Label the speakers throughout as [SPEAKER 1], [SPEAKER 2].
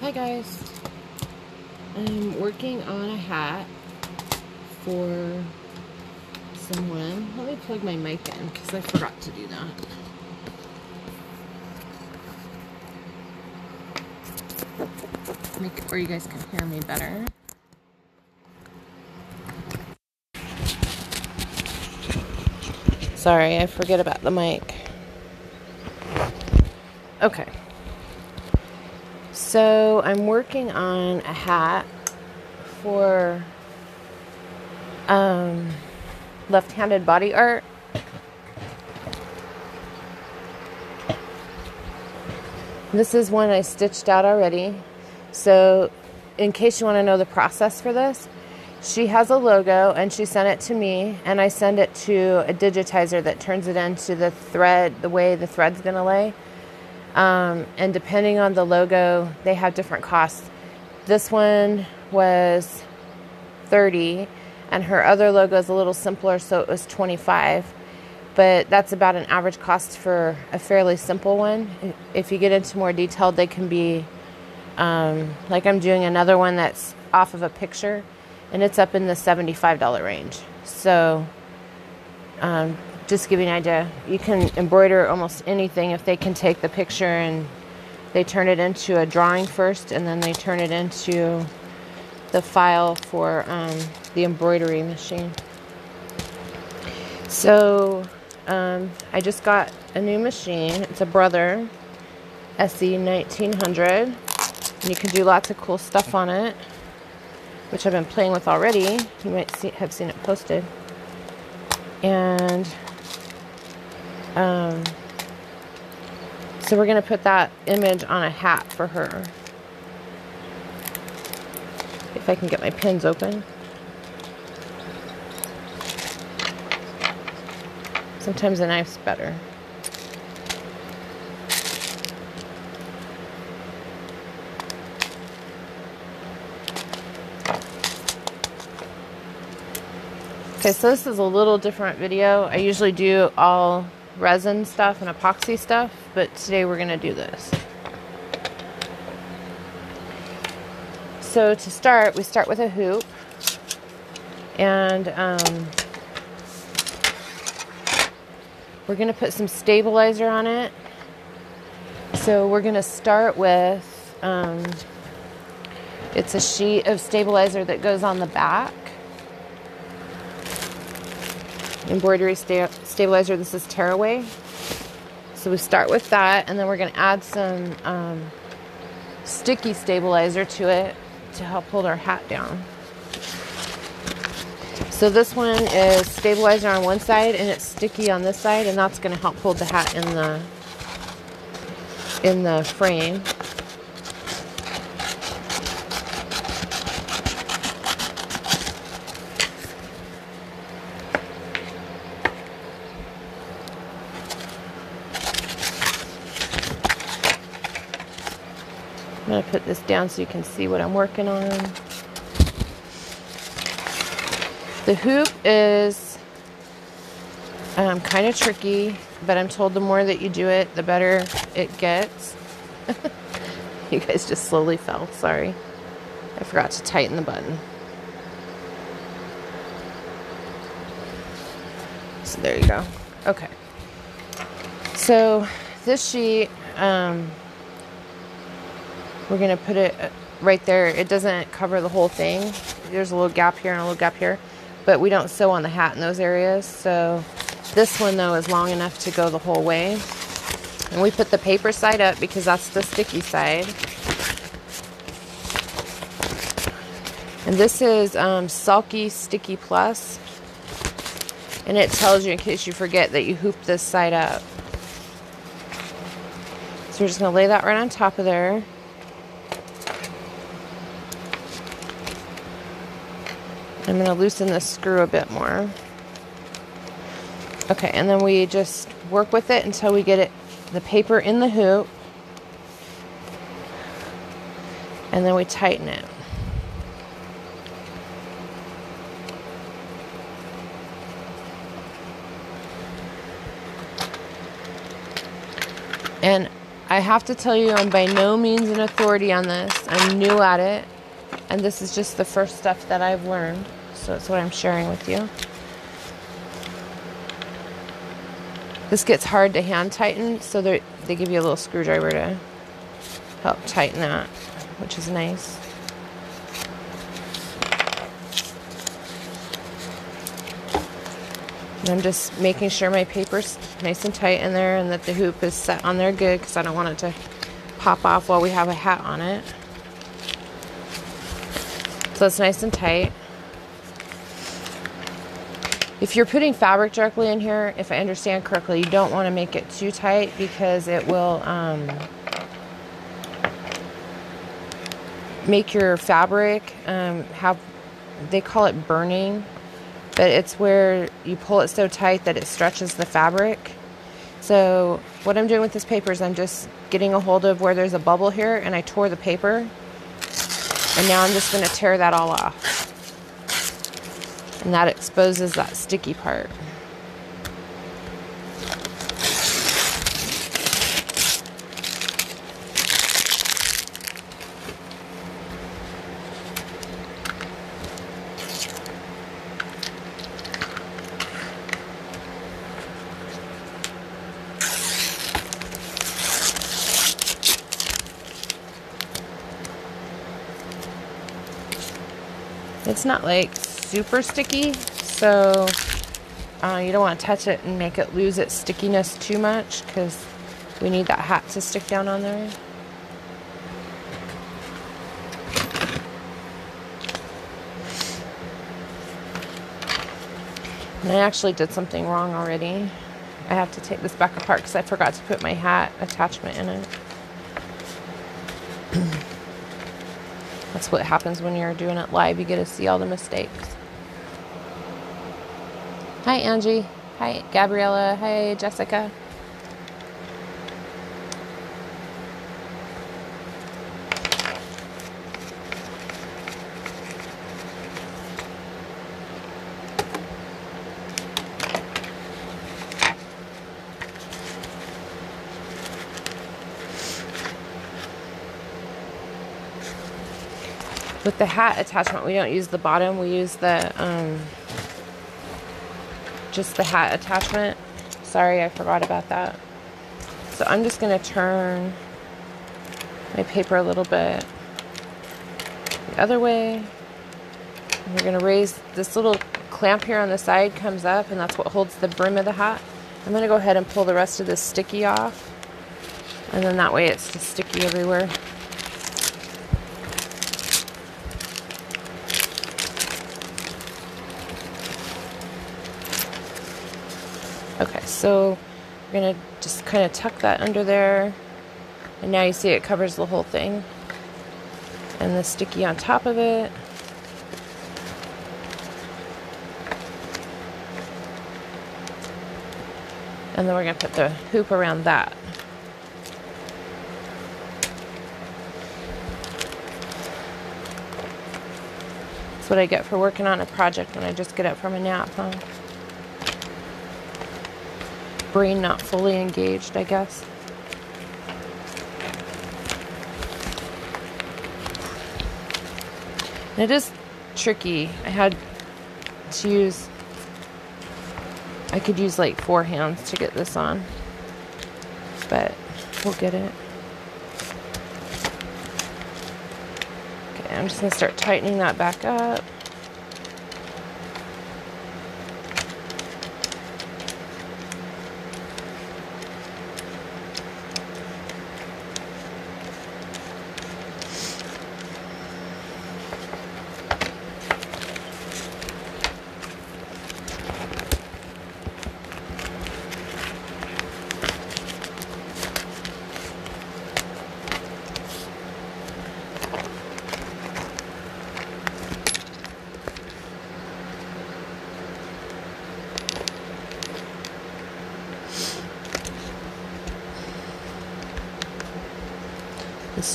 [SPEAKER 1] Hi guys. I'm working on a hat for someone. Let me plug my mic in because I forgot to do that. Make it where you guys can hear me better. Sorry, I forget about the mic. Okay. So I'm working on a hat for um, left-handed body art. This is one I stitched out already. So in case you want to know the process for this, she has a logo and she sent it to me and I send it to a digitizer that turns it into the thread, the way the thread's going to lay. Um, and depending on the logo, they have different costs. This one was 30 and her other logo is a little simpler so it was 25 but that's about an average cost for a fairly simple one. If you get into more detail they can be um, like i'm doing another one that's off of a picture and it's up in the $75 range. So um, just give you an idea you can embroider almost anything if they can take the picture and they turn it into a drawing first and then they turn it into the file for um, the embroidery machine. So um, I just got a new machine. It's a Brother SE 1900. And you can do lots of cool stuff on it, which I've been playing with already. You might see, have seen it posted. And um, so we're going to put that image on a hat for her. If I can get my pins open. Sometimes a knife's better. Okay, so this is a little different video. I usually do all resin stuff and epoxy stuff, but today we're going to do this. So to start, we start with a hoop. And um, we're going to put some stabilizer on it. So we're going to start with, um, it's a sheet of stabilizer that goes on the back. Embroidery sta stabilizer, this is tearaway. So we start with that and then we're going to add some um, sticky stabilizer to it to help hold our hat down. So this one is stabilizer on one side and it's sticky on this side and that's going to help hold the hat in the in the frame. Put this down so you can see what I'm working on. The hoop is um, kind of tricky, but I'm told the more that you do it, the better it gets. you guys just slowly fell, sorry. I forgot to tighten the button. So there you go. Okay. So this sheet, um, we're going to put it uh, right there. It doesn't cover the whole thing. There's a little gap here and a little gap here, but we don't sew on the hat in those areas. So this one though is long enough to go the whole way. And we put the paper side up because that's the sticky side. And this is um, Sulky Sticky Plus. And it tells you in case you forget that you hoop this side up. So we're just to lay that right on top of there. I'm going to loosen the screw a bit more. Okay, and then we just work with it until we get it the paper in the hoop. And then we tighten it. And I have to tell you, I'm by no means an authority on this. I'm new at it, and this is just the first stuff that I've learned. So that's what I'm sharing with you. This gets hard to hand tighten, so they give you a little screwdriver to help tighten that, which is nice. And I'm just making sure my paper's nice and tight in there and that the hoop is set on there good because I don't want it to pop off while we have a hat on it. So it's nice and tight. If you're putting fabric directly in here, if I understand correctly, you don't want to make it too tight because it will um, make your fabric um, have, they call it burning but it's where you pull it so tight that it stretches the fabric. So what I'm doing with this paper is I'm just getting a hold of where there's a bubble here and I tore the paper and now I'm just going to tear that all off. And that exposes that sticky part. Not like super sticky, so uh, you don't want to touch it and make it lose its stickiness too much because we need that hat to stick down on there. And I actually did something wrong already. I have to take this back apart because I forgot to put my hat attachment in it. That's what happens when you're doing it live. You get to see all the mistakes. Hi, Angie. Hi, Gabriella. Hi, Jessica. With the hat attachment, we don't use the bottom. We use the, um, just the hat attachment. Sorry, I forgot about that. So I'm just going to turn my paper a little bit the other way. And we're going to raise this little clamp here on the side comes up and that's what holds the brim of the hat. I'm going to go ahead and pull the rest of this sticky off. And then that way it's just sticky everywhere. Okay, so we're gonna just kind of tuck that under there. And now you see it covers the whole thing. And the sticky on top of it. And then we're gonna put the hoop around that. That's what I get for working on a project when I just get up from a nap, huh? Brain not fully engaged, I guess. And it is tricky. I had to use, I could use like four hands to get this on, but we'll get it. Okay, I'm just gonna start tightening that back up.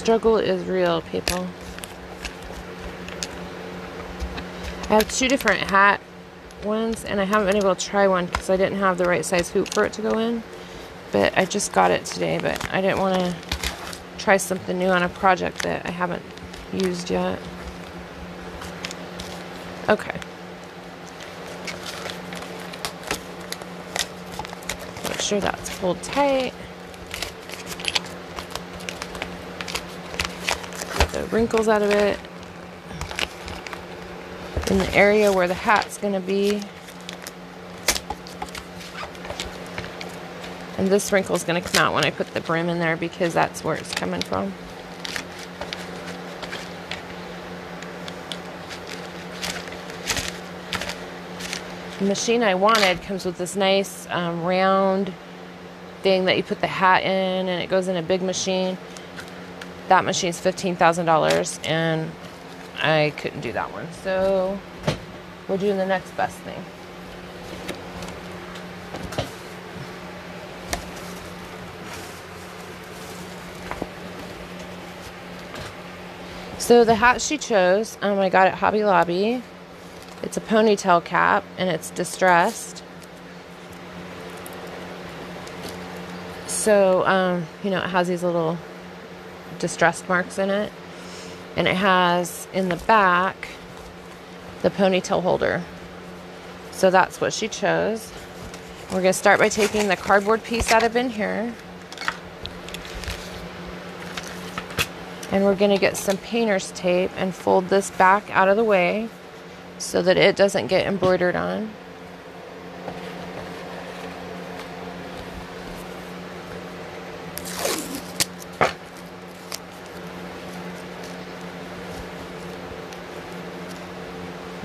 [SPEAKER 1] Struggle is real, people. I have two different hat ones, and I haven't been able to try one because I didn't have the right size hoop for it to go in. But I just got it today, but I didn't want to try something new on a project that I haven't used yet. Okay. Make sure that's pulled tight. Get the wrinkles out of it. In the area where the hat's going to be. And this wrinkle is going to come out when I put the brim in there because that's where it's coming from. The machine I wanted comes with this nice um, round thing that you put the hat in and it goes in a big machine. That machine's $15,000 and I couldn't do that one. So we're doing the next best thing. So the hat she chose, um, I got at Hobby Lobby. It's a ponytail cap and it's distressed. So, um, you know, it has these little distressed marks in it. And it has in the back the ponytail holder. So that's what she chose. We're going to start by taking the cardboard piece out of in here. And we're going to get some painter's tape and fold this back out of the way so that it doesn't get embroidered on.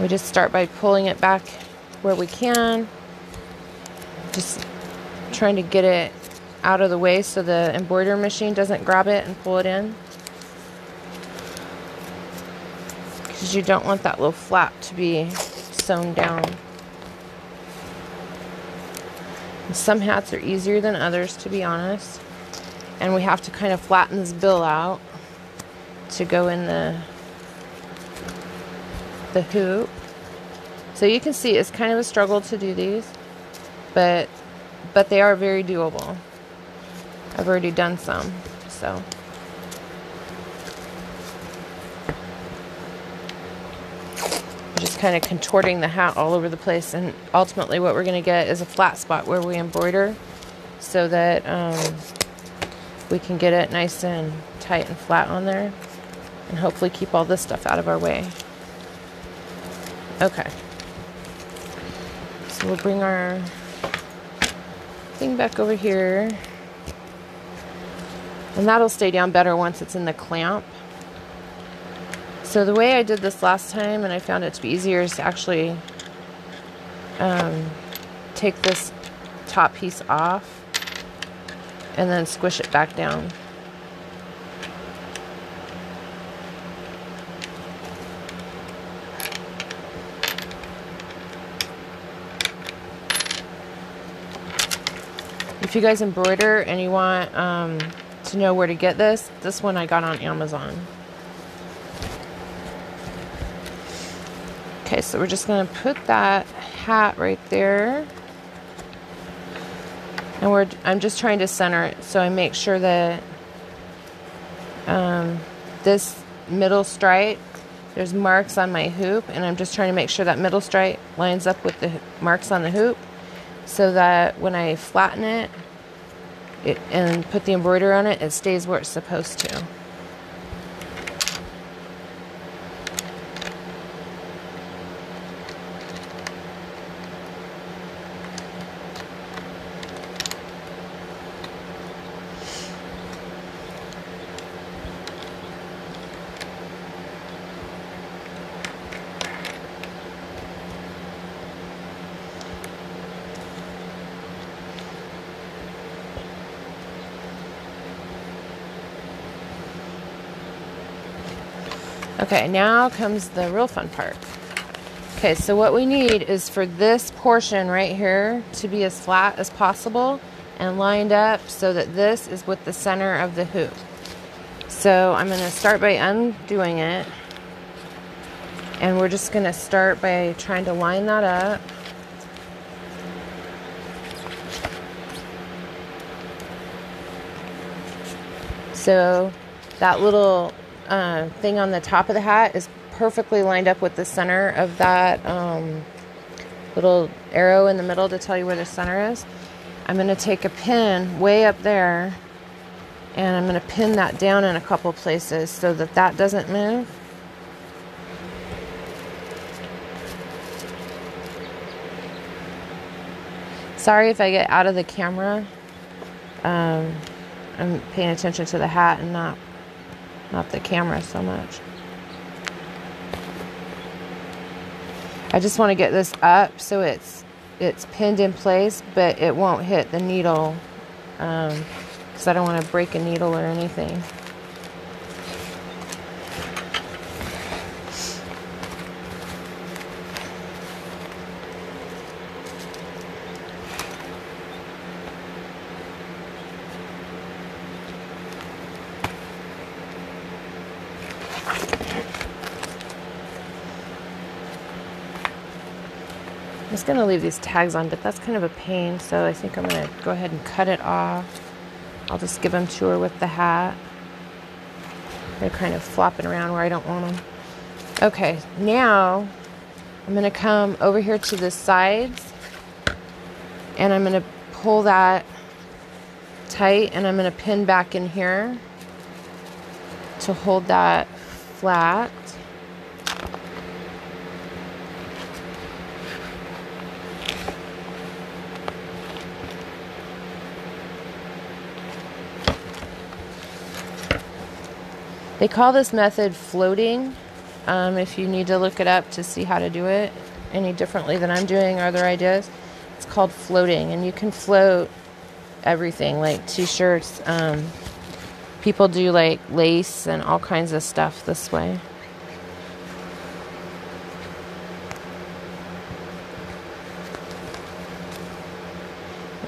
[SPEAKER 1] We just start by pulling it back where we can. Just trying to get it out of the way so the embroidery machine doesn't grab it and pull it in. because you don't want that little flap to be sewn down. And some hats are easier than others, to be honest. And we have to kind of flatten this bill out to go in the the hoop. So you can see it's kind of a struggle to do these, but but they are very doable. I've already done some, so. just kind of contorting the hat all over the place. And ultimately, what we're going to get is a flat spot where we embroider so that um, we can get it nice and tight and flat on there and hopefully keep all this stuff out of our way. Okay. So we'll bring our thing back over here. And that'll stay down better once it's in the clamp. So the way I did this last time, and I found it to be easier, is to actually um, take this top piece off and then squish it back down. You guys embroider and you want um, to know where to get this, this one I got on Amazon. Okay, so we're just going to put that hat right there. And we're I'm just trying to center it so I make sure that um, this middle stripe, there's marks on my hoop, and I'm just trying to make sure that middle stripe lines up with the marks on the hoop so that when I flatten it, it and put the embroidery on it, it stays where it's supposed to. Okay, now comes the real fun part. Okay, so what we need is for this portion right here to be as flat as possible and lined up so that this is with the center of the hoop. So I'm going to start by undoing it. And we're just going to start by trying to line that up. So that little uh, thing on the top of the hat is perfectly lined up with the center of that um, little arrow in the middle to tell you where the center is. I'm going to take a pin way up there and I'm going to pin that down in a couple places so that that doesn't move. Sorry if I get out of the camera. Um, I'm paying attention to the hat and not not the camera so much. I just want to get this up so it's it's pinned in place, but it won't hit the needle because um, I don't want to break a needle or anything. Going to leave these tags on, but that's kind of a pain, so I think I'm going to go ahead and cut it off. I'll just give them to her with the hat. They're kind of flopping around where I don't want them. Okay, now I'm going to come over here to the sides and I'm going to pull that tight and I'm going to pin back in here to hold that flat. They call this method floating. Um, if you need to look it up to see how to do it any differently than I'm doing or other ideas, it's called floating. And you can float everything like t shirts. Um, people do like lace and all kinds of stuff this way.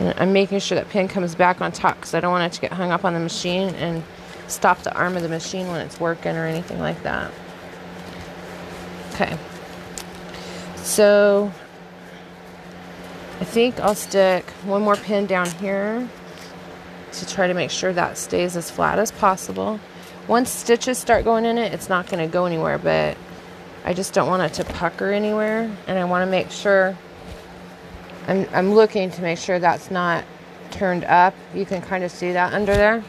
[SPEAKER 1] And I'm making sure that pin comes back on top because I don't want it to get hung up on the machine and stop the arm of the machine when it's working or anything like that. Okay. So I think I'll stick one more pin down here to try to make sure that stays as flat as possible. Once stitches start going in it, it's not going to go anywhere, but I just don't want it to pucker anywhere. And I want to make sure, I'm, I'm looking to make sure that's not turned up. You can kind of see that under there.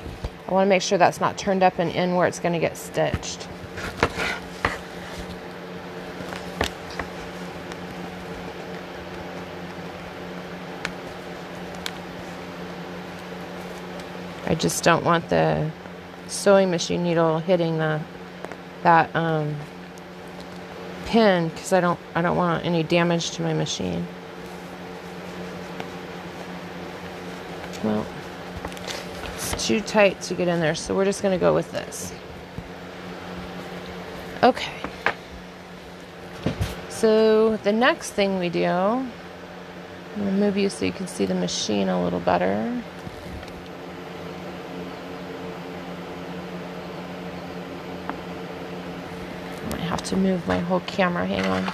[SPEAKER 1] I want to make sure that's not turned up and in where it's going to get stitched. I just don't want the sewing machine needle hitting the that um, pin because I don't I don't want any damage to my machine. Well too tight to get in there, so we're just going to go with this. Okay. So the next thing we do, I'm going to move you so you can see the machine a little better. I might have to move my whole camera, hang on.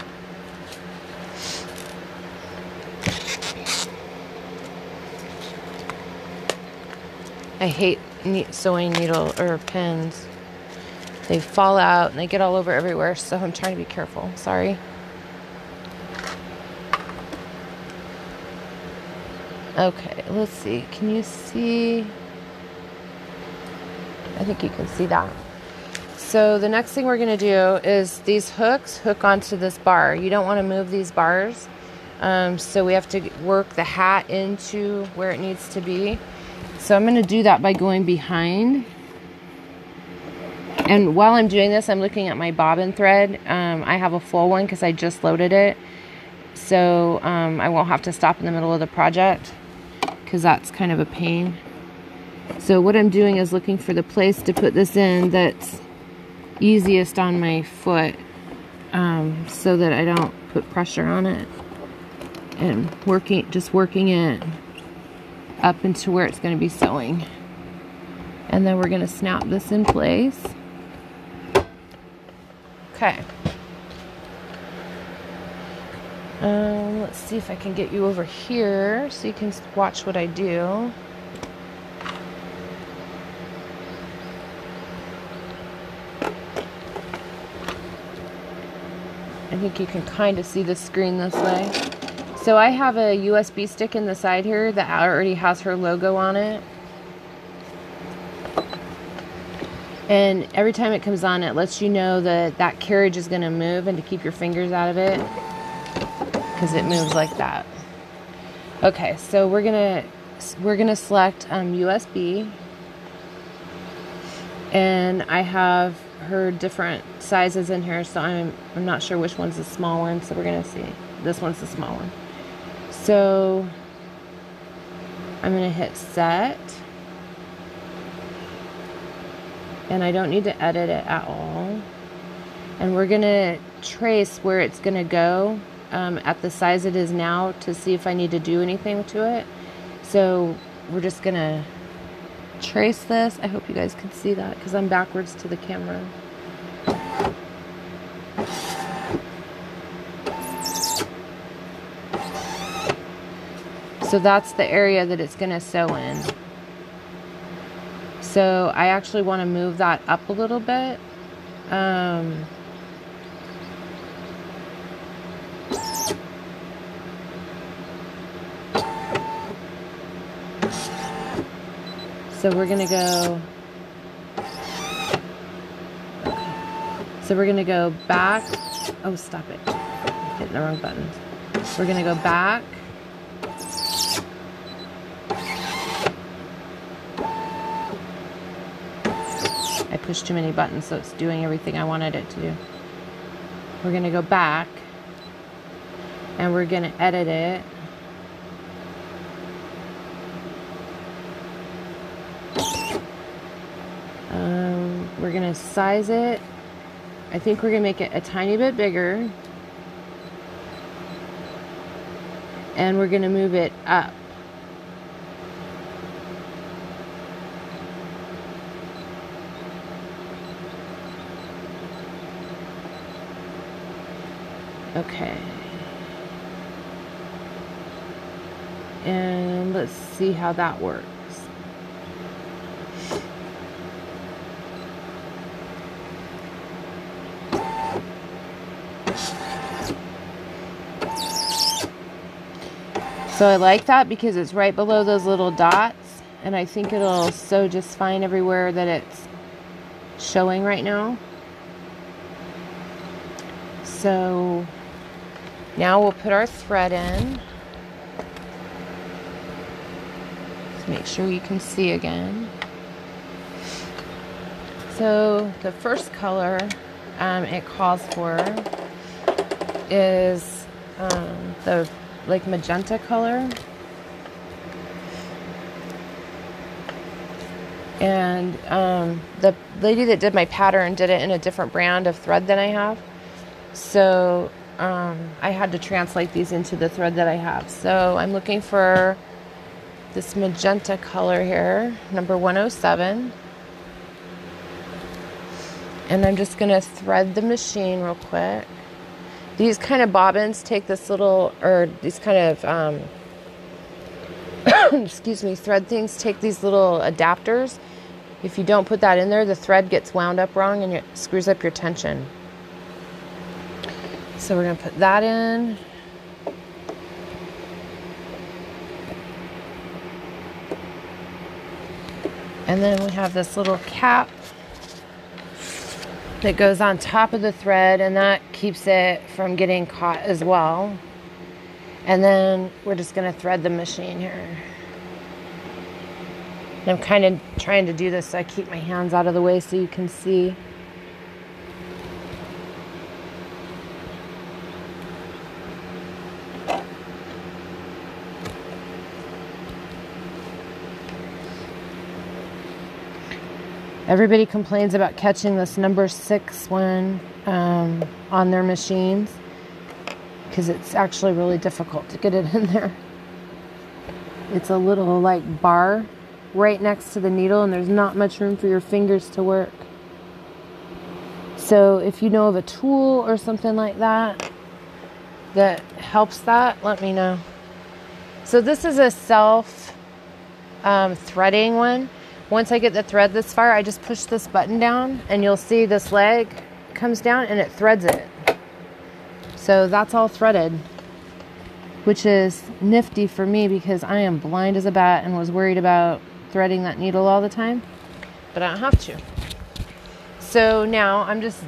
[SPEAKER 1] I hate sewing needle or pins. They fall out and they get all over everywhere, so I'm trying to be careful. Sorry. Okay, let's see. Can you see? I think you can see that. So the next thing we're going to do is these hooks hook onto this bar. You don't want to move these bars. Um, so we have to work the hat into where it needs to be. So I'm going to do that by going behind. And while I'm doing this, I'm looking at my bobbin thread. Um, I have a full one because I just loaded it. So um, I won't have to stop in the middle of the project because that's kind of a pain. So what I'm doing is looking for the place to put this in that's easiest on my foot um, so that I don't put pressure on it and working just working it up into where it's going to be sewing. And then we're going to snap this in place. Okay. Um, let's see if I can get you over here so you can watch what I do. I think you can kind of see the screen this way. So I have a USB stick in the side here that already has her logo on it. And every time it comes on, it lets you know that that carriage is going to move and to keep your fingers out of it because it moves like that. Okay, so we're gonna we're gonna select um, USB, and I have her different sizes in here, so I'm I'm not sure which one's the small one. So we're gonna see. This one's the small one. So I'm gonna hit set and I don't need to edit it at all. And we're gonna trace where it's gonna go um, at the size it is now to see if I need to do anything to it. So we're just gonna trace this. I hope you guys can see that because I'm backwards to the camera. So that's the area that it's gonna sew in. So I actually want to move that up a little bit. Um, so we're going to go. So we're going to go back. Oh, stop it. I'm hitting the wrong buttons. We're going to go back pushed too many buttons so it's doing everything I wanted it to do. We're going to go back and we're going to edit it. Um, we're going to size it. I think we're going to make it a tiny bit bigger. And we're going to move it up. Okay. And let's see how that works. So I like that because it's right below those little dots and I think it'll sew just fine everywhere that it's showing right now. So now we'll put our thread in. Let's make sure you can see again. So the first color um, it calls for is um, the like magenta color. And um, the lady that did my pattern did it in a different brand of thread than I have. So um, I had to translate these into the thread that I have. So I'm looking for this magenta color here, number 107. And I'm just going to thread the machine real quick. These kind of bobbins take this little, or these kind of, um, excuse me, thread things take these little adapters. If you don't put that in there, the thread gets wound up wrong and it screws up your tension. So we're going to put that in. And then we have this little cap that goes on top of the thread and that keeps it from getting caught as well. And then we're just going to thread the machine here. I'm kind of trying to do this so I keep my hands out of the way so you can see. Everybody complains about catching this number six one um, on their machines because it's actually really difficult to get it in there. It's a little like bar right next to the needle, and there's not much room for your fingers to work. So, if you know of a tool or something like that that helps that, let me know. So, this is a self um, threading one. Once I get the thread this far, I just push this button down and you'll see this leg comes down and it threads it. So that's all threaded, which is nifty for me because I am blind as a bat and was worried about threading that needle all the time, but I don't have to. So now I'm just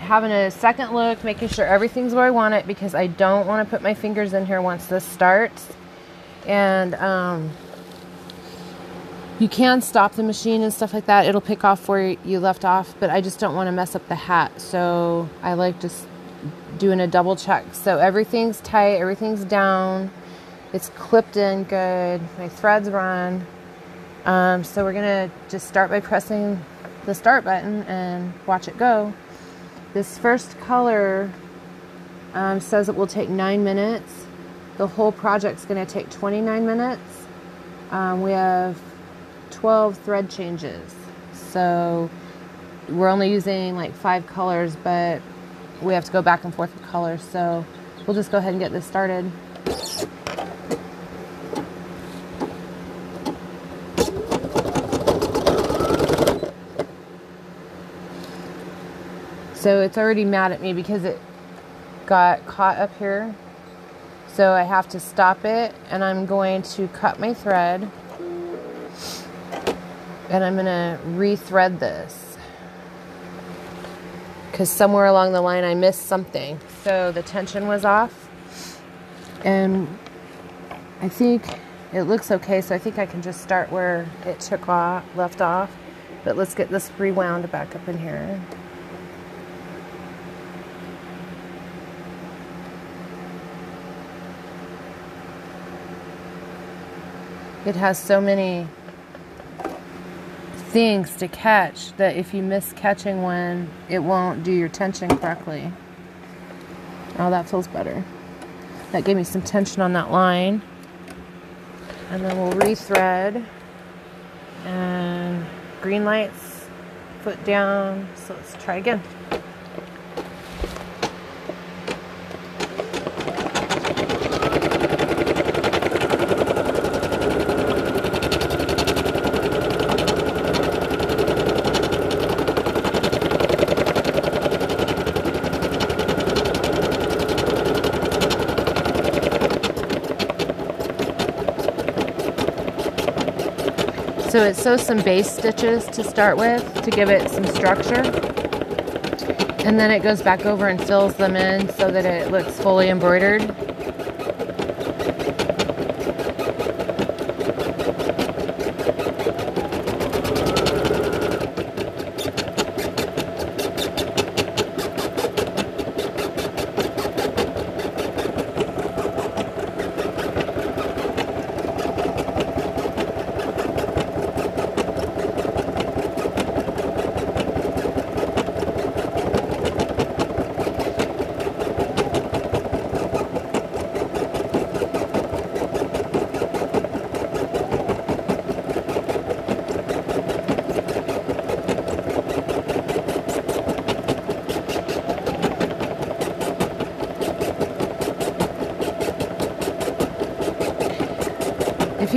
[SPEAKER 1] having a second look, making sure everything's where I want it because I don't want to put my fingers in here once this starts. And um, you can stop the machine and stuff like that. It'll pick off where you left off, but I just don't want to mess up the hat. So I like just doing a double check. So everything's tight, everything's down, it's clipped in good, my threads run. Um, so we're gonna just start by pressing the start button and watch it go. This first color um, says it will take nine minutes. The whole project's going to take 29 minutes. Um, we have 12 thread changes. So we're only using like five colors, but we have to go back and forth with colors. So we'll just go ahead and get this started. So it's already mad at me because it got caught up here. So I have to stop it and I'm going to cut my thread and I'm going to rethread this because somewhere along the line I missed something. So the tension was off and I think it looks okay. So I think I can just start where it took off, left off. But let's get this rewound back up in here. It has so many things to catch that if you miss catching one, it won't do your tension correctly. Oh, that feels better. That gave me some tension on that line. And then we'll rethread. And green lights, foot down. So let's try again. So it sews some base stitches to start with to give it some structure. And then it goes back over and fills them in so that it looks fully embroidered.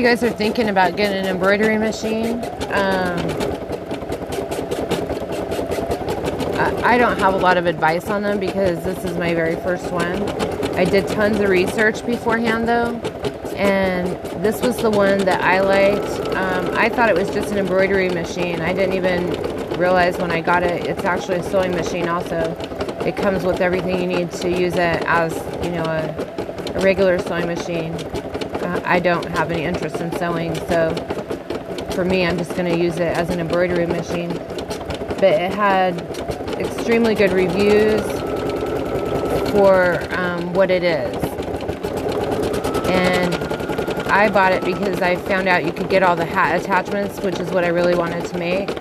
[SPEAKER 1] You guys are thinking about getting an embroidery machine, um, I, don't have a lot of advice on them because this is my very first one. I did tons of research beforehand though, and this was the one that I liked. Um, I thought it was just an embroidery machine. I didn't even realize when I got it, it's actually a sewing machine also. It comes with everything you need to use it as, you know, a, a regular sewing machine. I don't have any interest in sewing, so for me, I'm just going to use it as an embroidery machine. But it had extremely good reviews for um, what it is. And I bought it because I found out you could get all the hat attachments, which is what I really wanted to make.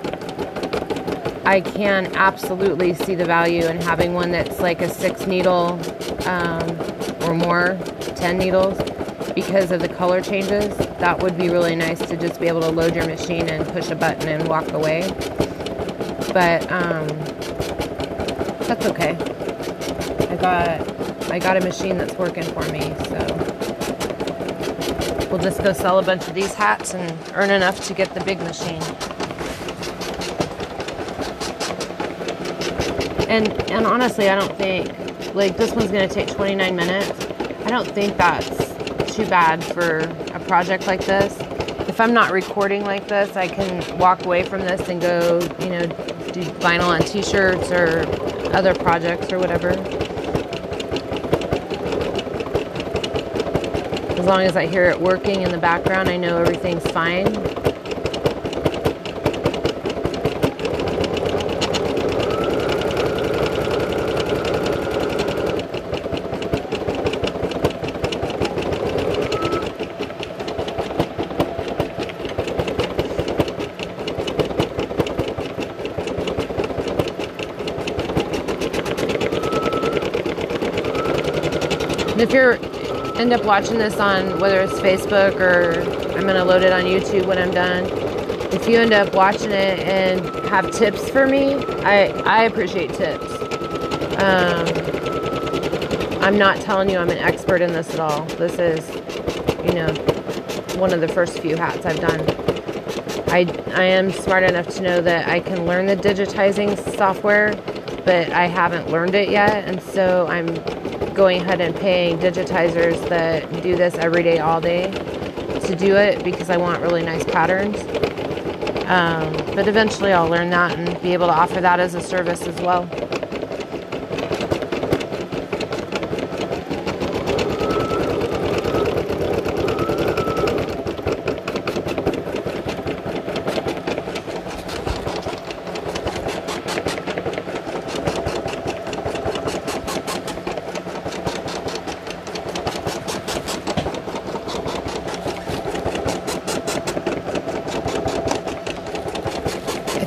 [SPEAKER 1] I can absolutely see the value in having one that's like a six needle um, or more, 10 needles because of the color changes, that would be really nice to just be able to load your machine and push a button and walk away. But um, that's okay. I got I got a machine that's working for me, so we'll just go sell a bunch of these hats and earn enough to get the big machine. And and honestly, I don't think like this one's going to take 29 minutes. I don't think that's too bad for a project like this. If I'm not recording like this, I can walk away from this and go, you know, do vinyl on t-shirts or other projects or whatever. As long as I hear it working in the background, I know everything's fine. If you're end up watching this on whether it's Facebook or I'm going to load it on YouTube when I'm done. If you end up watching it and have tips for me, I, I appreciate tips. Um, I'm not telling you I'm an expert in this at all. This is, you know, one of the first few hats I've done. I, I am smart enough to know that I can learn the digitizing software, but I haven't learned it yet. And so I'm going ahead and paying digitizers that do this every day, all day to do it because I want really nice patterns. Um, but eventually I'll learn that and be able to offer that as a service as well.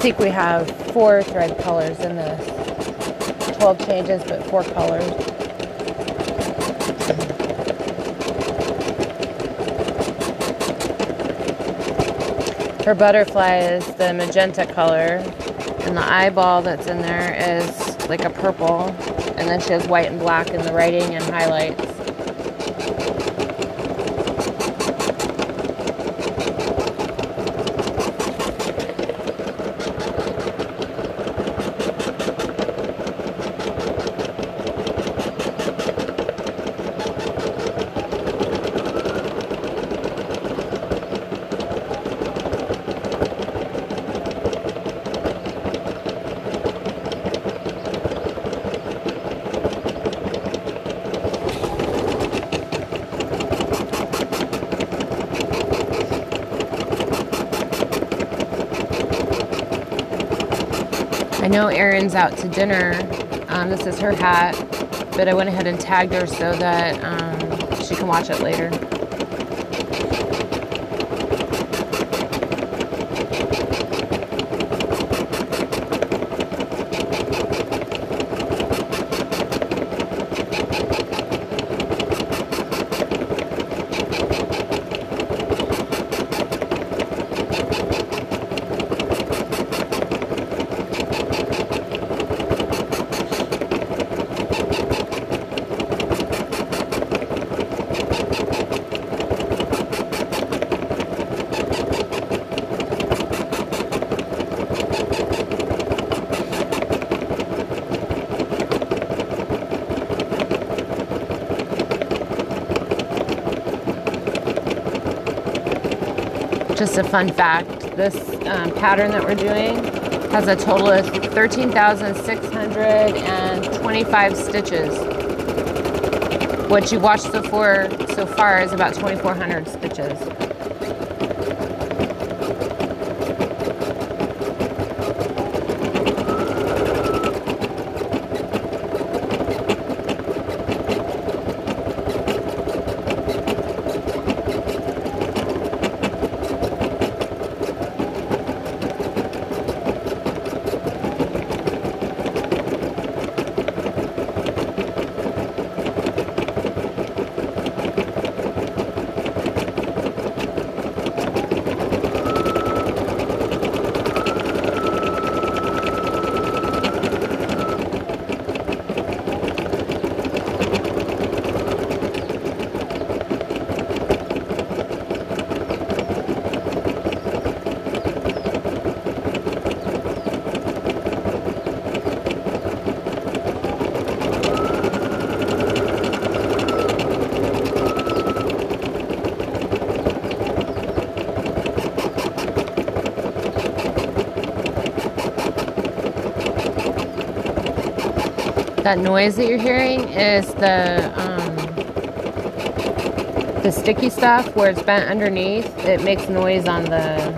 [SPEAKER 1] think we have four thread colors in this. 12 changes, but four colors. Her butterfly is the magenta color, and the eyeball that's in there is like a purple, and then she has white and black in the writing and highlights. I know Erin's out to dinner. Um, this is her hat, but I went ahead and tagged her so that um, she can watch it later. Just a fun fact, this um, pattern that we're doing has a total of 13,625 stitches. What you've watched so far, so far is about 2,400 stitches. That noise that you're hearing is the um, the sticky stuff where it's bent underneath. It makes noise on the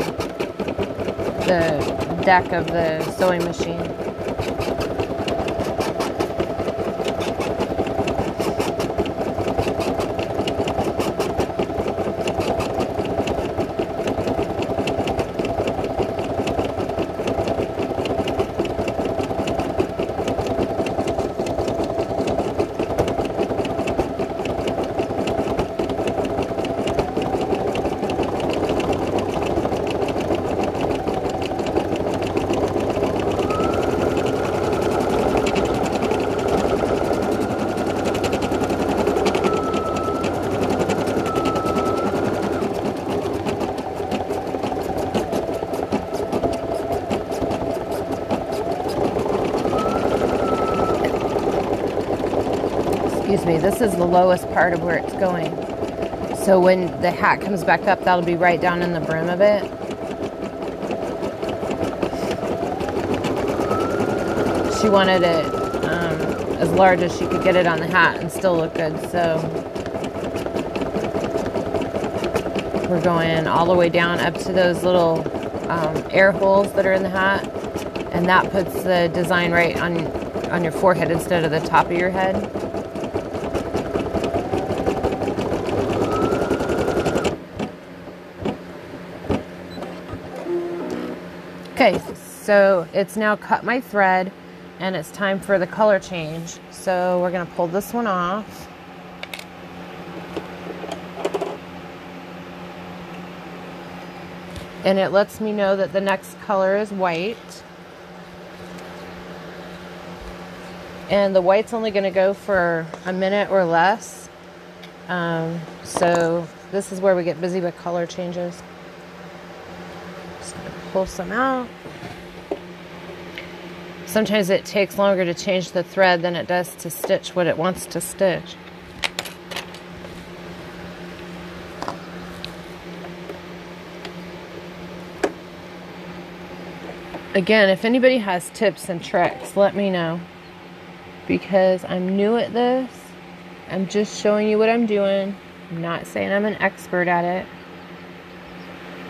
[SPEAKER 1] the deck of the sewing machine. Me, this is the lowest part of where it's going. So when the hat comes back up, that'll be right down in the brim of it. She wanted it um, as large as she could get it on the hat and still look good. So we're going all the way down up to those little um, air holes that are in the hat. And that puts the design right on, on your forehead instead of the top of your head. So it's now cut my thread and it's time for the color change. So we're gonna pull this one off. And it lets me know that the next color is white. And the white's only gonna go for a minute or less. Um, so this is where we get busy with color changes Just gonna pull some out. Sometimes it takes longer to change the thread than it does to stitch what it wants to stitch. Again, if anybody has tips and tricks, let me know. Because I'm new at this. I'm just showing you what I'm doing. I'm not saying I'm an expert at it.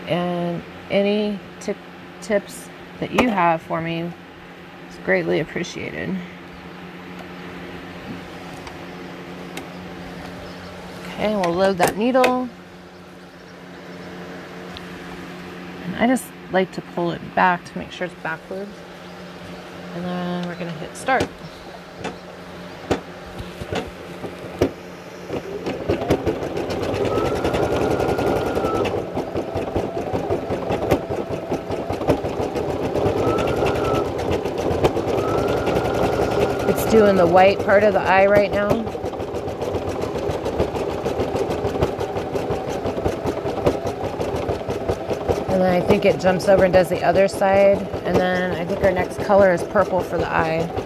[SPEAKER 1] And any tip, tips that you have for me greatly appreciated. Okay, we'll load that needle. And I just like to pull it back to make sure it's backwards. And then we're to hit start. Doing the white part of the eye right now. And then I think it jumps over and does the other side. And then I think our next color is purple for the eye.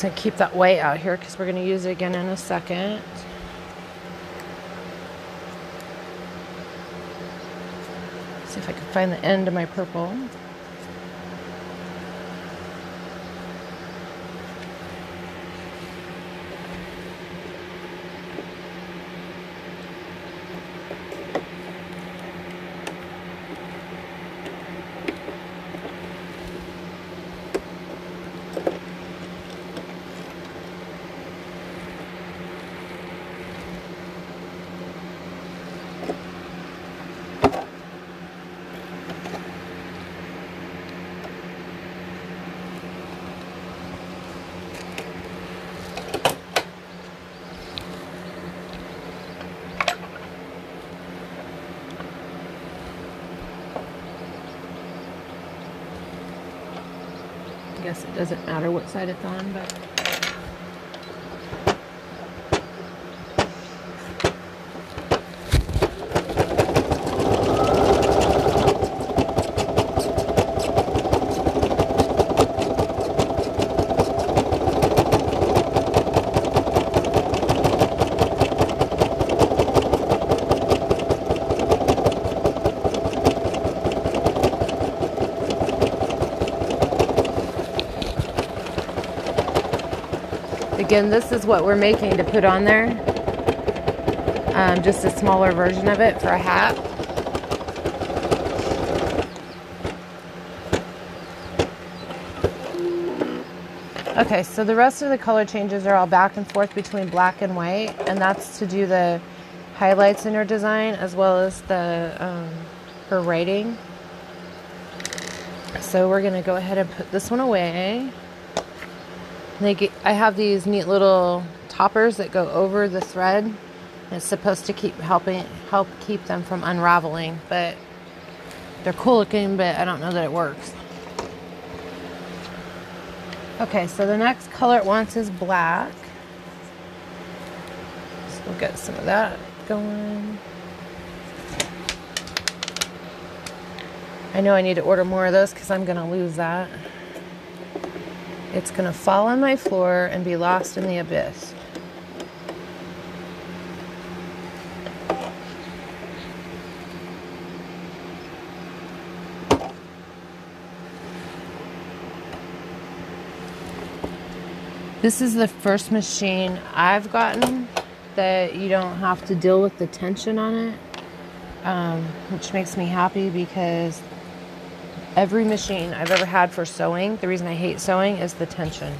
[SPEAKER 1] Just to keep that white out here because we're going to use it again in a second. See if I can find the end of my purple. Doesn't matter what side it's on, but. Again, this is what we're making to put on there. Um, just a smaller version of it for a hat. Okay, so the rest of the color changes are all back and forth between black and white, and that's to do the highlights in her design as well as the um, her writing. So we're gonna go ahead and put this one away. Get, I have these neat little toppers that go over the thread. It's supposed to keep helping help keep them from unraveling, but they're cool looking, but I don't know that it works. Okay, so the next color it wants is black. So we'll get some of that going. I know I need to order more of those because I'm going to lose that. It's going to fall on my floor and be lost in the abyss. This is the first machine I've gotten that you don't have to deal with the tension on it, um, which makes me happy because every machine I've ever had for sewing, the reason I hate sewing is the tension.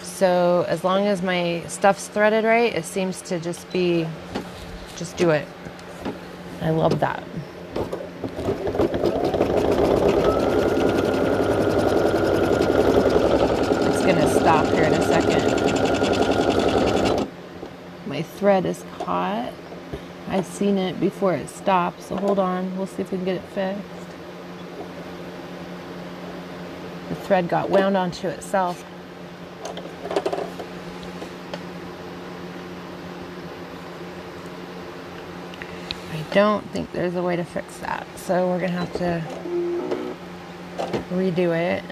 [SPEAKER 1] So as long as my stuff's threaded right, it seems to just be, just do it. I love that. It's gonna stop here in a second. My thread is caught. I've seen it before it stops, so hold on. We'll see if we can get it fixed. the thread got wound onto itself. I don't think there's a way to fix that, so we're gonna have to redo it.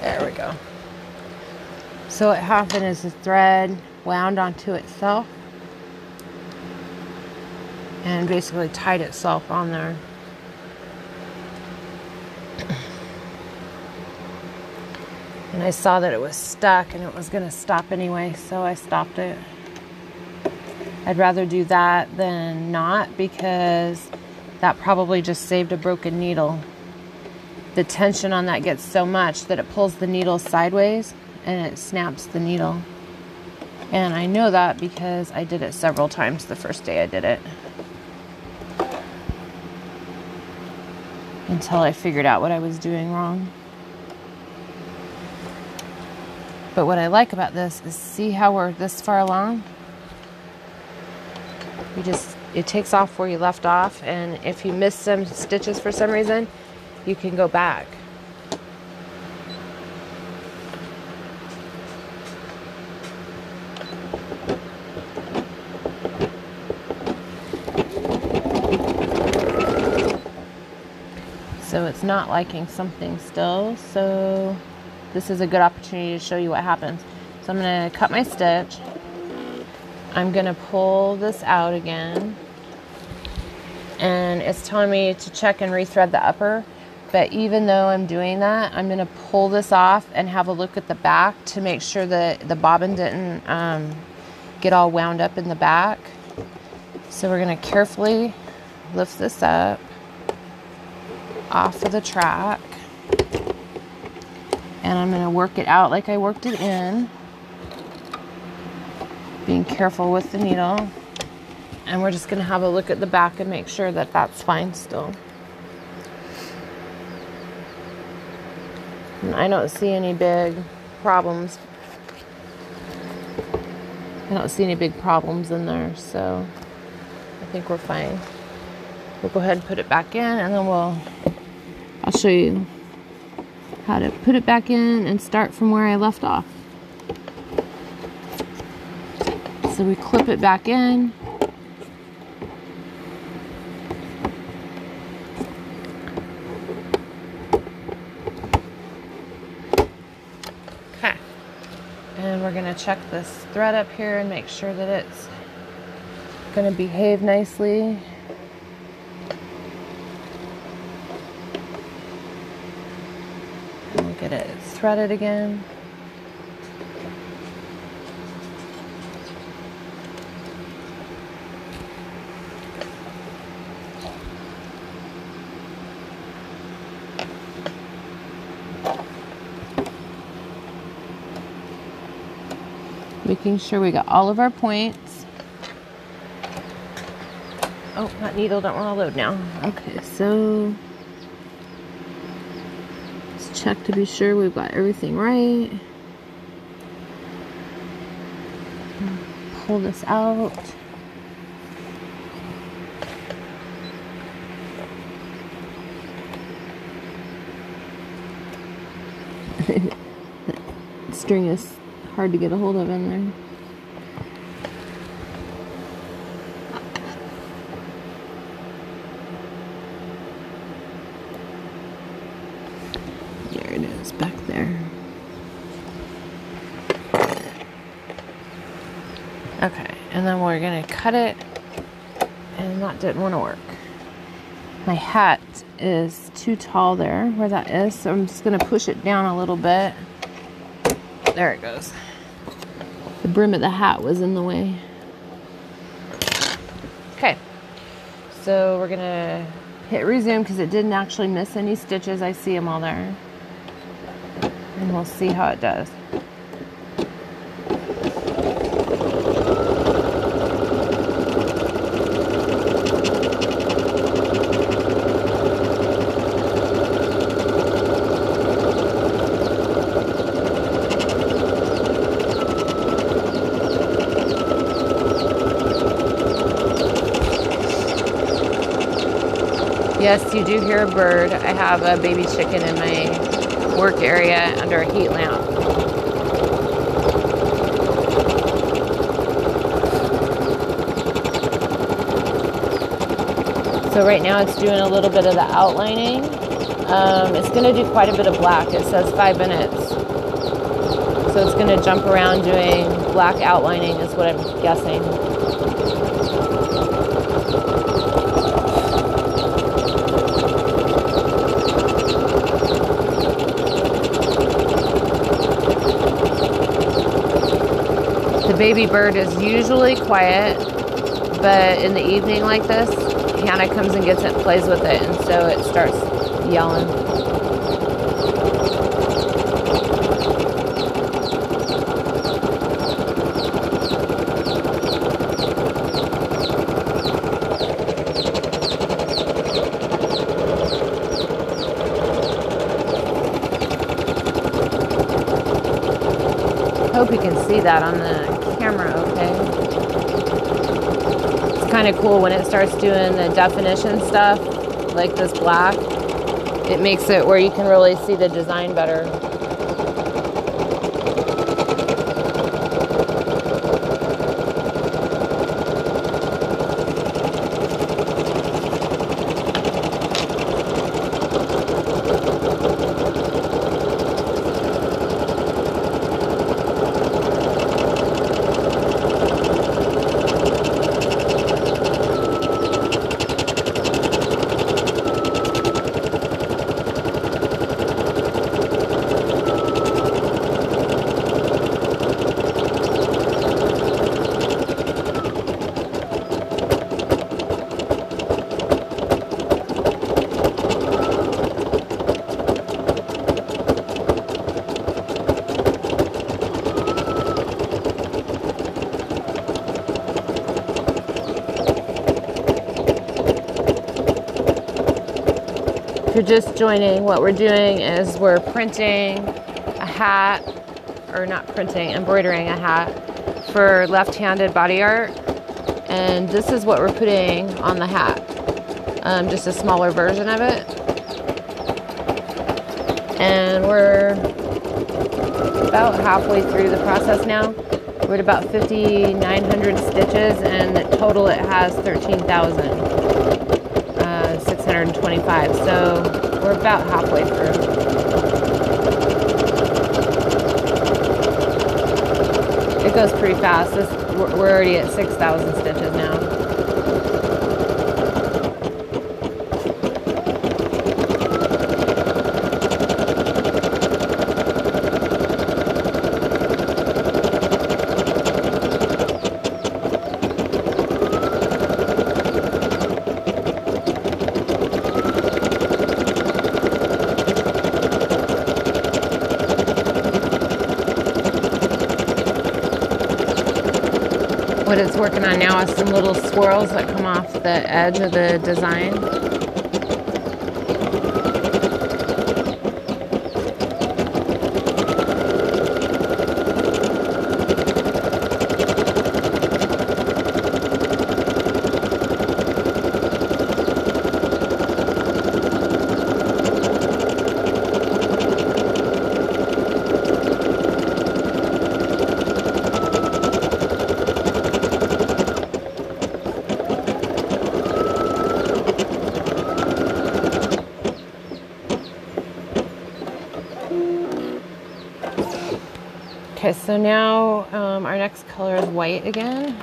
[SPEAKER 1] There we go. So what happened is the thread wound onto itself and basically tied itself on there. And I saw that it was stuck and it was going to stop anyway, so I stopped it. I'd rather do that than not because that probably just saved a broken needle. The tension on that gets so much that it pulls the needle sideways and it snaps the needle. And I know that because I did it several times the first day I did it. Until I figured out what I was doing wrong. But what I like about this is see how we're this far along? You just, it takes off where you left off, and if you miss some stitches for some reason, you can go back. so it's not liking something still. So this is a good opportunity to show you what happens. So I'm going to cut my stitch. I'm going to pull this out again. And it's telling me to check and rethread the upper. But even though I'm doing that, I'm going to pull this off and have a look at the back to make sure that the bobbin didn't um, get all wound up in the back. So we're going to carefully lift this up off of the track. And I'm going to work it out like I worked it in. Being careful with the needle. And we're just going to have a look at the back and make sure that that's fine still. And I don't see any big problems. I don't see any big problems in there, so I think we're fine. We'll go ahead and put it back in and then we'll, I'll show you how to put it back in and start from where I left off. So we clip it back in. Okay. And we're gonna check this thread up here and make sure that it's gonna behave nicely. And we'll get it again. making sure we got all of our points. Oh, that needle don't want to load now. Okay, so check to be sure we've got everything right. Pull this out. string is hard to get a hold of in there. There it is, back there. Okay, and then we're gonna cut it, and that didn't want to work. My hat is too tall there, where that is, so I'm just gonna push it down a little bit. There it goes. The brim of the hat was in the way. Okay, so we're gonna hit resume because it didn't actually miss any stitches. I see them all there. And we'll see how it does. Yes, you do hear a bird. I have a baby chicken in my work area under a heat lamp. So right now it's doing a little bit of the outlining. Um, it's going to do quite a bit of black. It says five minutes. So it's going to jump around doing black outlining is what I'm guessing. Baby bird is usually quiet, but in the evening like this, Hannah comes and gets it and plays with it, and so it starts yelling. Hope you can see that on the camera okay. It's kind of cool when it starts doing the definition stuff, like this black. It makes it where you can really see the design better. you're just joining, what we're doing is we're printing a hat, or not printing, embroidering a hat for left handed body art. And this is what we're putting on the hat, um, just a smaller version of it. And we're about halfway through the process now. We're at about 5,900 stitches, and total it has 13,000. 25, so we're about halfway through. It goes pretty fast. This, we're already at 6,000 stitches now. It's working on now is some little swirls that come off the edge of the design. Okay, so now um, our next color is white again.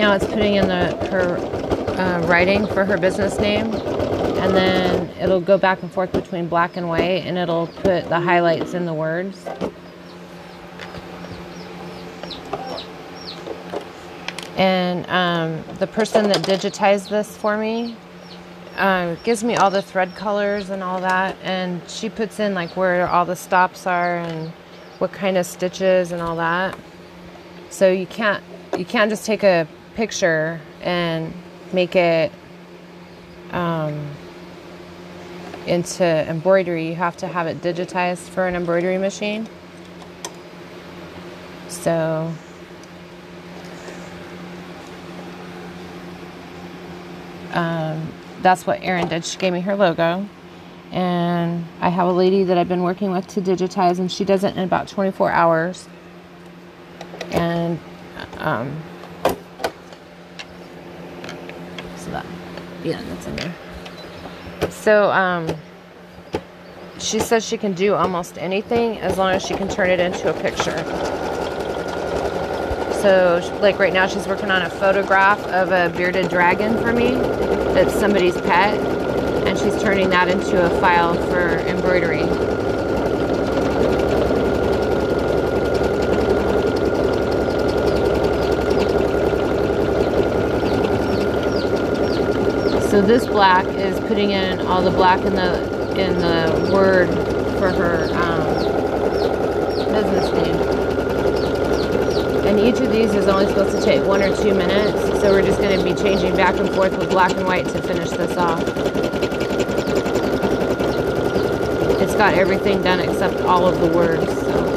[SPEAKER 1] Now it's putting in the her uh, writing for her business name and then it'll go back and forth between black and white and it'll put the highlights in the words. And um, the person that digitized this for me uh, gives me all the thread colors and all that and she puts in like where all the stops are and what kind of stitches and all that. So you can't you can't just take a picture and make it um, into embroidery. You have to have it digitized for an embroidery machine. So um, that's what Erin did. She gave me her logo. And I have a lady that I've been working with to digitize, and she does it in about 24 hours. And um, so that, yeah, that's in there. So, um, she says she can do almost anything as long as she can turn it into a picture. So, like right now, she's working on a photograph of a bearded dragon for me that's somebody's pet, and she's turning that into a file for embroidery. So this black is putting in all the black in the in the word for her um, business name. And each of these is only supposed to take one or two minutes, so we're just going to be changing back and forth with black and white to finish this off. It's got everything done except all of the words. So.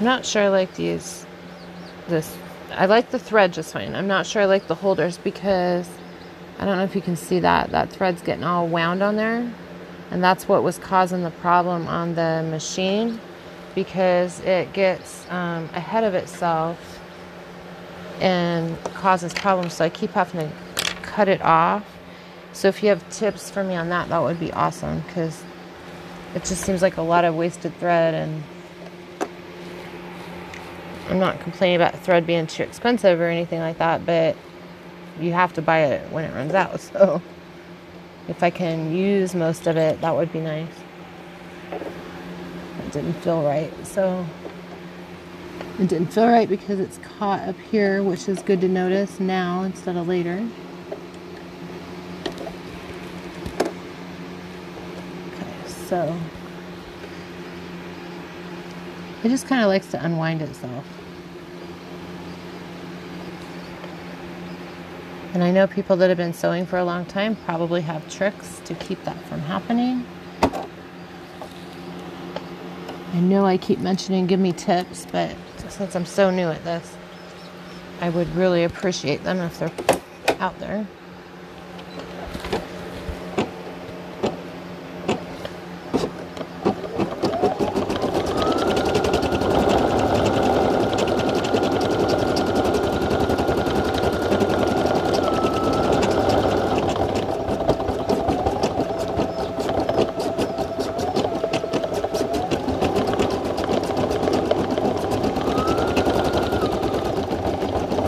[SPEAKER 1] I'm not sure I like these. This, I like the thread just fine. I'm not sure I like the holders because I don't know if you can see that. That thread's getting all wound on there. And that's what was causing the problem on the machine because it gets um, ahead of itself and causes problems. So I keep having to cut it off. So if you have tips for me on that, that would be awesome because it just seems like a lot of wasted thread and I'm not complaining about thread being too expensive or anything like that, but you have to buy it when it runs out. So if I can use most of it, that would be nice. It didn't feel right. So it didn't feel right because it's caught up here, which is good to notice now instead of later. Okay, so it just kind of likes to unwind itself. And I know people that have been sewing for a long time probably have tricks to keep that from happening. I know I keep mentioning give me tips, but since I'm so new at this, I would really appreciate them if they're out there.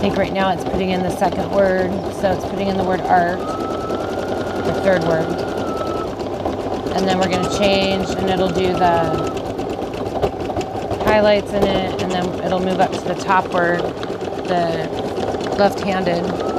[SPEAKER 1] think right now it's putting in the second word, so it's putting in the word art, the third word. And then we're going to change and it'll do the highlights in it and then it'll move up to the top word, the left-handed.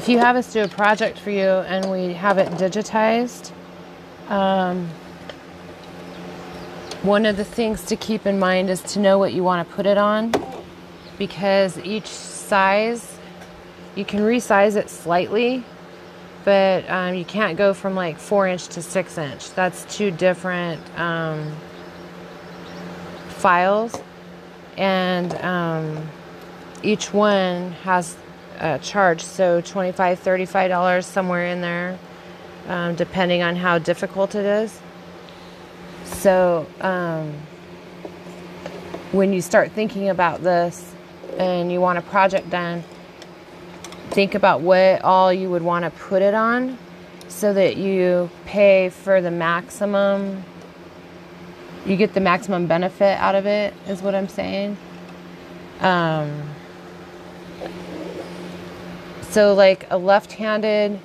[SPEAKER 1] If you have us do a project for you and we have it digitized, um, one of the things to keep in mind is to know what you want to put it on because each size You can resize it slightly, but um, you can't go from like four inch to six inch. That's two different um, files, and um, each one has a charge. So $25, $35 somewhere in there, um, depending on how difficult it is. So um, when you start thinking about this and you want a project done, think about what all you would want to put it on so that you pay for the maximum you get the maximum benefit out of it is what i'm saying um, so like a left-handed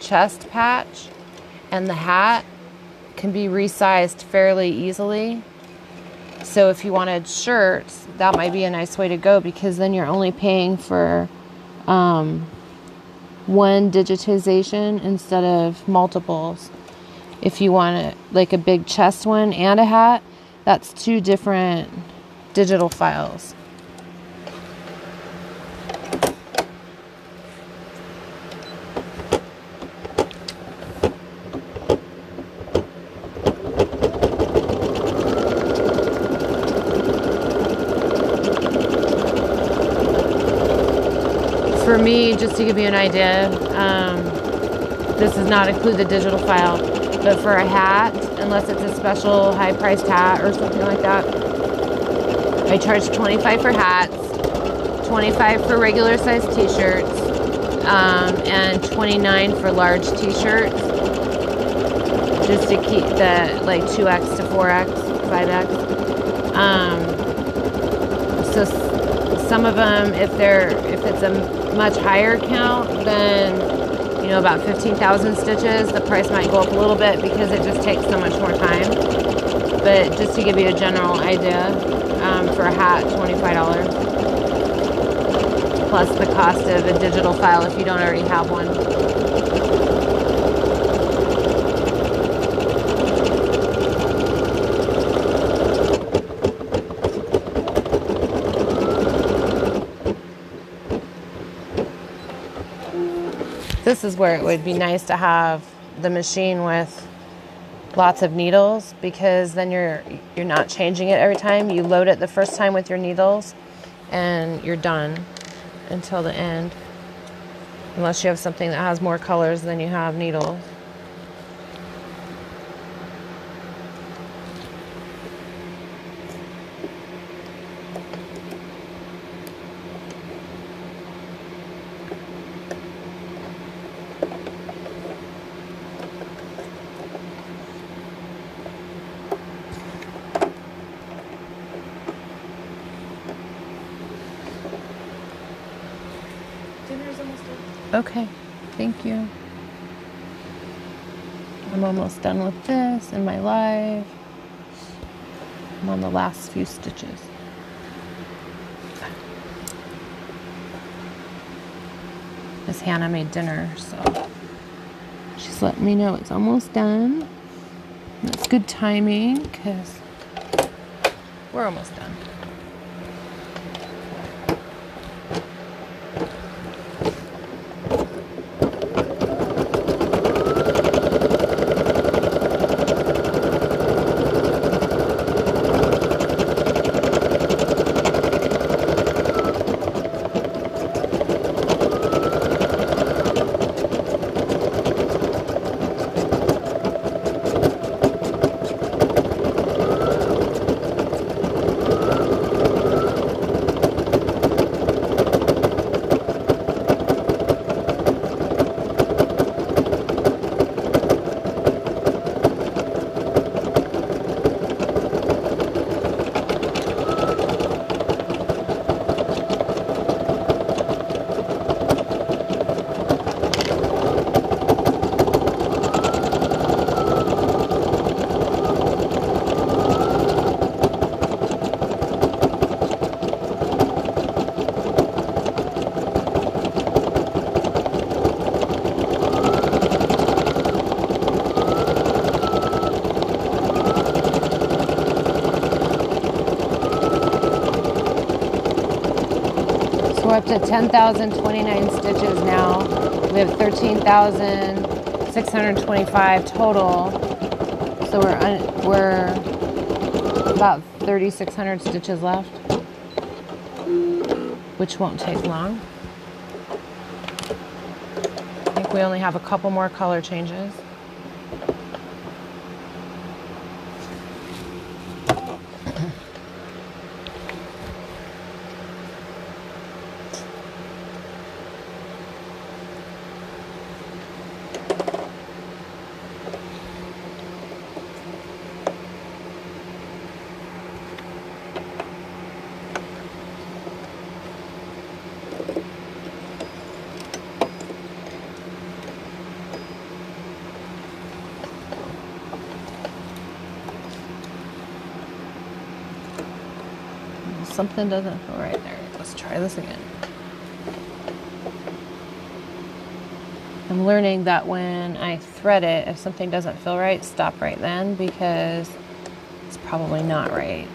[SPEAKER 1] chest patch and the hat can be resized fairly easily so if you wanted shirts that might be a nice way to go because then you're only paying for um, one digitization instead of multiples. If you want like a big chest one and a hat, that's two different digital files. for me, just to give you an idea, um, this does not include the digital file, but for a hat, unless it's a special high priced hat or something like that, I charge 25 for hats, 25 for regular size t shirts, um, and 29 for large t shirts, just to keep the like 2x to 4x, 5x. Um, so some of them, if they're if it's a much higher count than you know about 15,000 stitches the price might go up a little bit because it just takes so much more time. But just to give you a general idea um, for a hat $25 plus the cost of a digital file if you don't already have one This is where it would be nice to have the machine with lots of needles because then you're you're not changing it every time. You load it the first time with your needles and you're done until the end. Unless you have something that has more colors than you have needles. Okay, thank you. I'm almost done with this in my life. I'm on the last few stitches. Miss Hannah made dinner, so she's letting me know it's almost done. That's good timing because we're almost done. To 10,029 stitches now. We have 13,625 total. So we're un- we're about 3,600 stitches left, which won't take long. I think we only have a couple more color changes. Something doesn't feel right there. Let's try this again. I'm learning that when I thread it, if something doesn't feel right, stop right then because it's probably not right.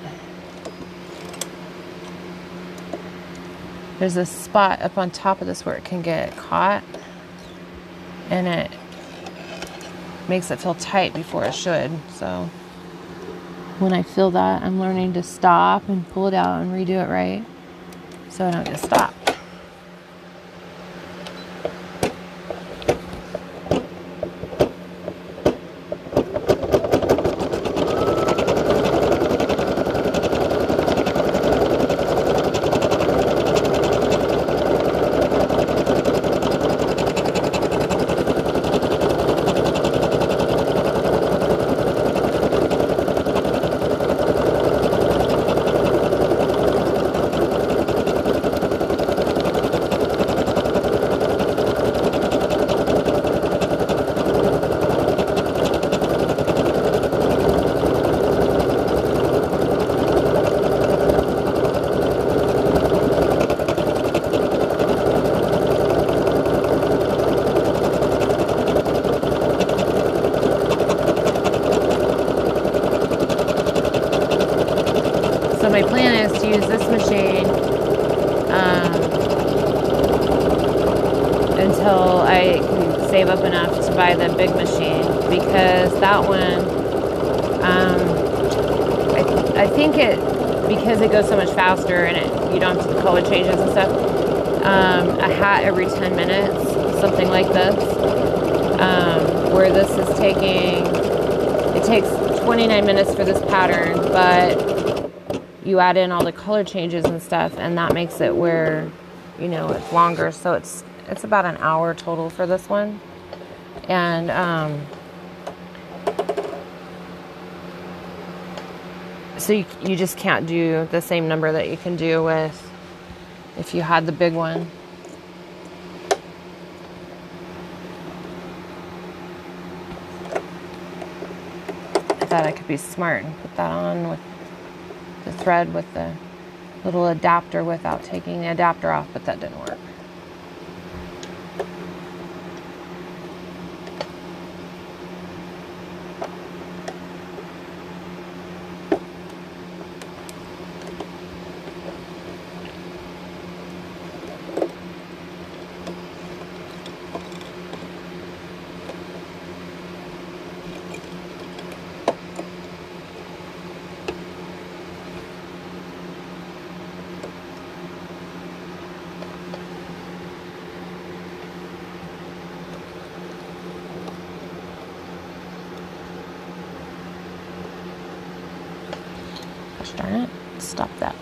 [SPEAKER 1] There's a spot up on top of this where it can get caught and it makes it feel tight before it should. So when I feel that, I'm learning to stop and pull it out and redo it right so I don't get stopped. So my plan is to use this machine um, until I save up enough to buy the big machine because that one, um, I, I think it because it goes so much faster and it, you don't have to color changes and stuff. Um, a hat every 10 minutes, something like this. Um, where this is taking, it takes 29 minutes for this pattern, but you add in all the color changes and stuff and that makes it where you know it's longer so it's it's about an hour total for this one and um, so you, you just can't do the same number that you can do with if you had the big one I thought I could be smart and put that on with the thread with the little adapter without taking the adapter off, but that didn't work. Gosh darn it. Stop that.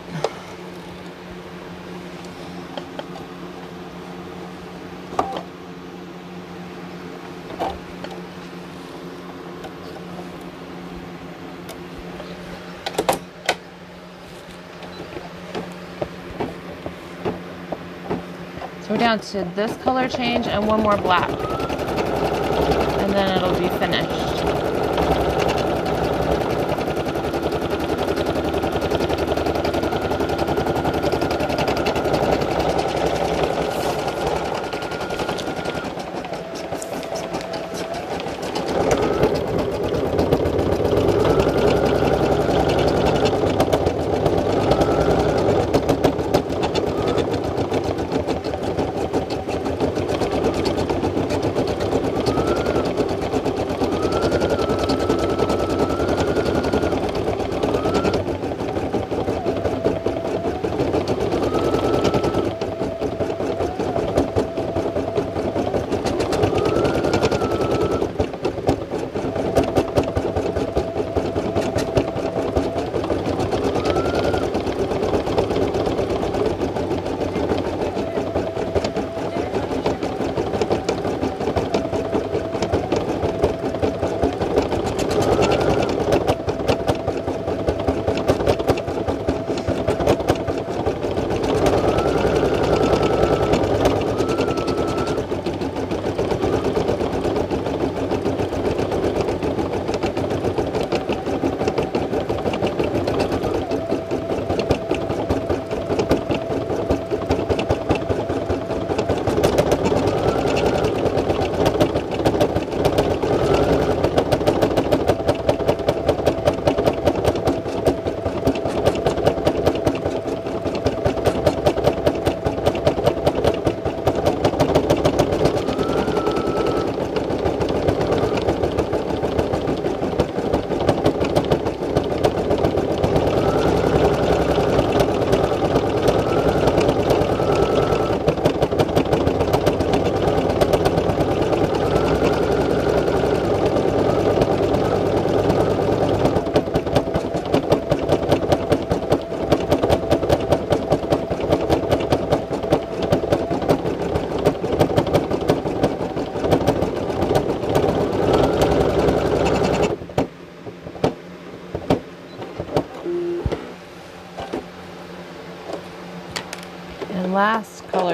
[SPEAKER 1] We're down to this color change and one more black. And then it'll be finished.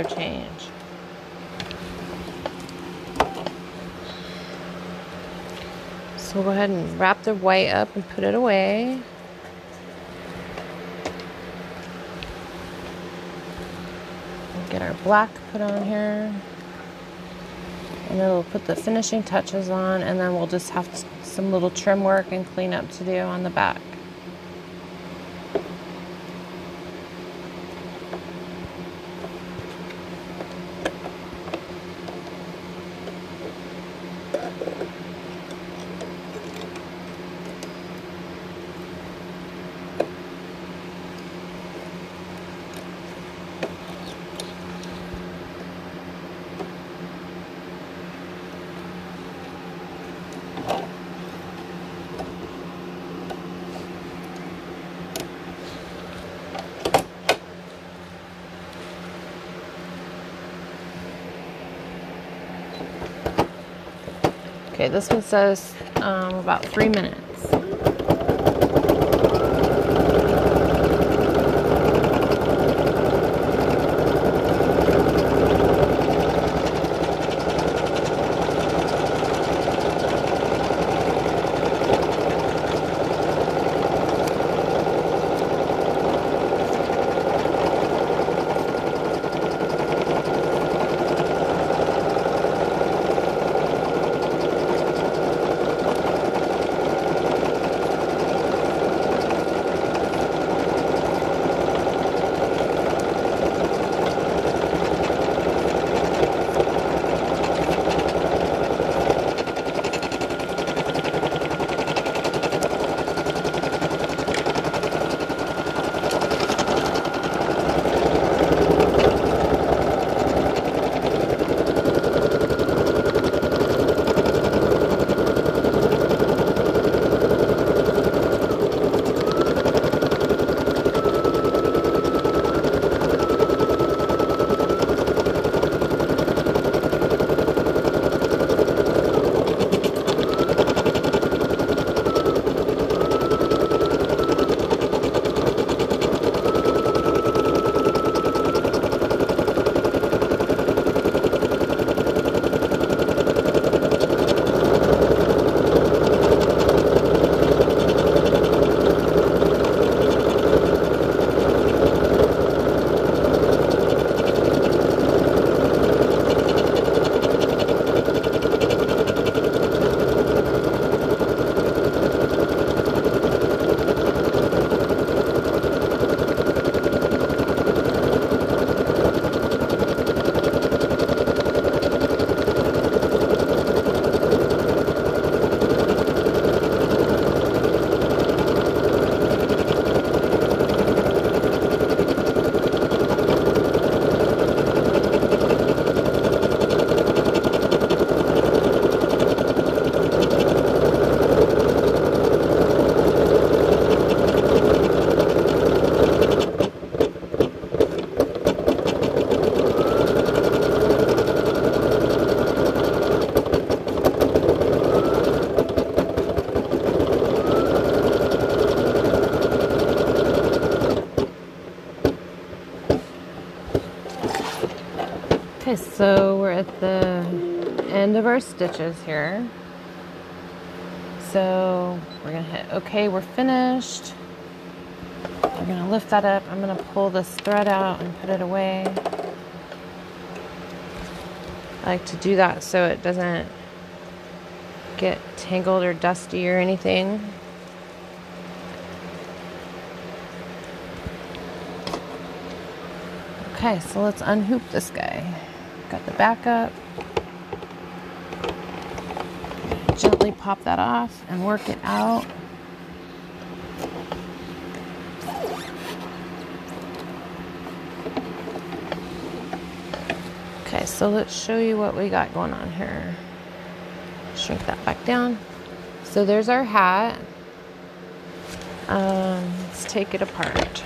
[SPEAKER 1] Color change. So go ahead and wrap the white up and put it away. Get our black put on here. And then we'll put the finishing touches on and then we'll just have some little trim work and clean up to do on the back. This one says um, about three minutes. So we're at the end of our stitches here. So we're gonna hit okay, we're finished. We're gonna lift that up. I'm gonna pull this thread out and put it away. I like to do that so it doesn't get tangled or dusty or anything. Okay, so let's unhoop this guy. Got the backup. Gently pop that off and work it out. Okay, so let's show you what we got going on here. Shrink that back down. So there's our hat. Um, let's take it apart.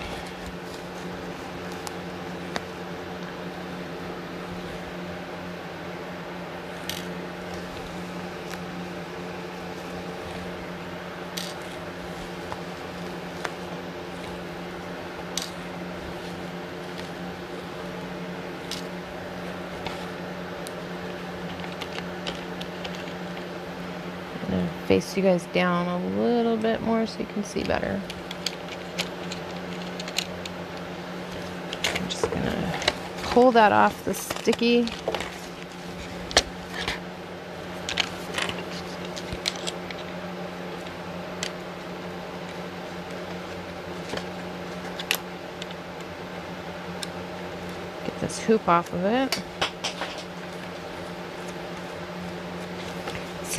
[SPEAKER 1] Face you guys down a little bit more so you can see better. I'm just gonna pull that off the sticky. Get this hoop off of it.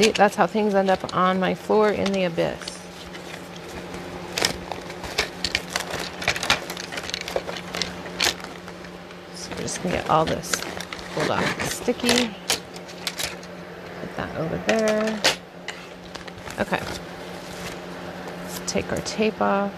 [SPEAKER 1] See, that's how things end up on my floor in the abyss. So we're just gonna get all this pulled off the sticky. Put that over there. Okay. Let's take our tape off.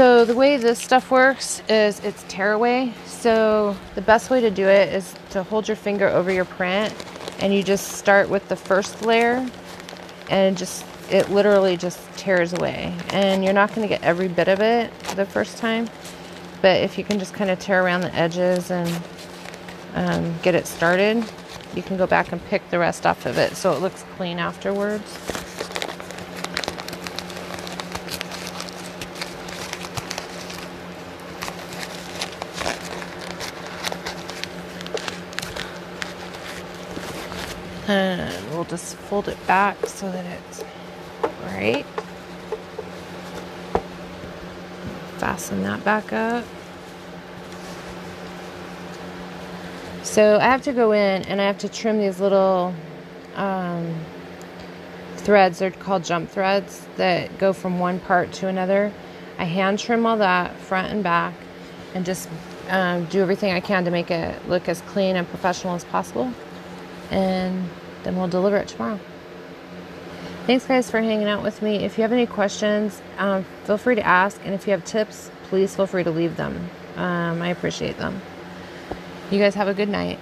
[SPEAKER 1] So the way this stuff works is it's tearaway. So the best way to do it is to hold your finger over your print and you just start with the first layer and just it literally just tears away. And you're not going to get every bit of it the first time, but if you can just kind of tear around the edges and um, get it started, you can go back and pick the rest off of it so it looks clean afterwards. And we'll just fold it back so that it's right. Fasten that back up. So I have to go in and I have to trim these little um, threads. They're called jump threads that go from one part to another. I hand trim all that front and back and just um, do everything I can to make it look as clean and professional as possible and then we'll deliver it tomorrow. Thanks, guys, for hanging out with me. If you have any questions, um, feel free to ask. And if you have tips, please feel free to leave them. Um, I appreciate them. You guys have a good night.